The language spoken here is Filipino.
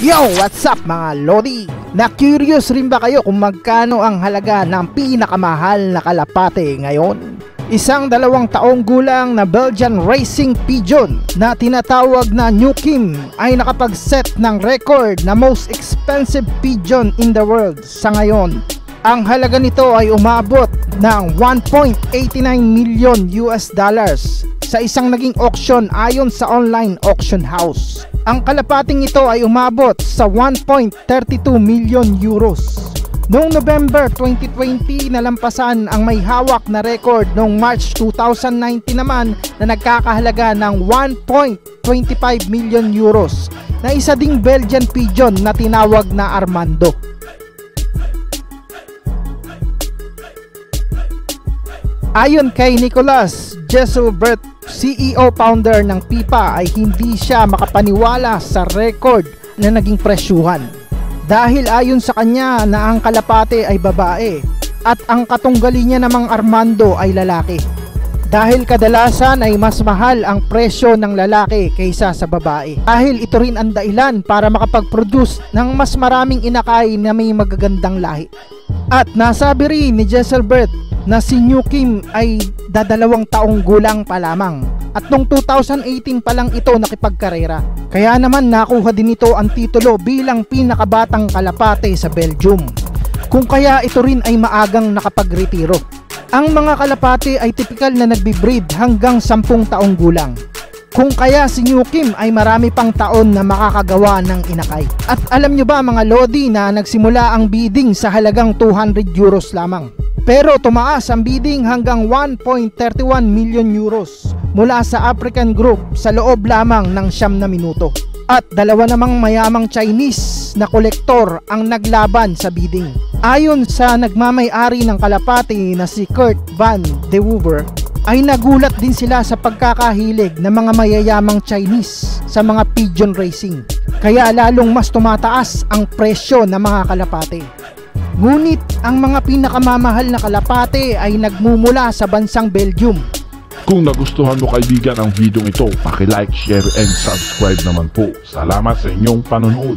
Yo, what's up mga Lodi? Na-curious rin ba kayo kung magkano ang halaga ng pinakamahal na kalapate ngayon? Isang dalawang taong gulang na Belgian Racing Pigeon na tinatawag na New Kim ay nakapag-set ng record na most expensive pigeon in the world sa ngayon. Ang halaga nito ay umabot ng 1.89 million US dollars sa isang naging auction ayon sa online auction house. Ang kalapating ito ay umabot sa 1.32 million euros. Noong November 2020, nalampasan ang may hawak na record noong March 2019 naman na nagkakahalaga ng 1.25 million euros na isa ding Belgian pigeon na tinawag na Armando. Ayon kay Nicolas Jesulbert, CEO founder ng PIPA ay hindi siya makapaniwala sa record na naging presyuhan. Dahil ayon sa kanya na ang kalapate ay babae at ang katunggali niya namang Armando ay lalaki. Dahil kadalasan ay mas mahal ang presyo ng lalaki kaysa sa babae. Dahil ito rin ang dahilan para makapag-produce ng mas maraming inakay na may magagandang lahi. At nasabi rin ni Jesselbert na si New Kim ay dadalawang taong gulang pa lamang. At noong 2018 pa lang ito nakipagkarera. Kaya naman nakuha din ito ang titulo bilang pinakabatang kalapate sa Belgium. Kung kaya ito rin ay maagang nakapagretiro. Ang mga kalapate ay tipikal na nagbi-breed hanggang 10 taong gulang. Kung kaya si New Kim ay marami pang taon na makakagawa ng inakay. At alam nyo ba mga Lodi na nagsimula ang bidding sa halagang 200 euros lamang. Pero tumaas ang bidding hanggang 1.31 million euros mula sa African Group sa loob lamang ng siyam na minuto. At dalawa namang mayamang Chinese na kolektor ang naglaban sa bidding. Ayon sa nagmamay-ari ng kalapati na si Kurt Van de Woover, ay nagulat din sila sa pagkakahilig ng mga mayayamang Chinese sa mga pigeon racing. Kaya lalong mas tumataas ang presyo ng mga kalapate. Ngunit ang mga pinakamamahal na kalapate ay nagmumula sa bansang Belgium Kung nagustuhan mo kaibigan ang video ito, like, share, and subscribe naman po. Salamat sa inyong panonood.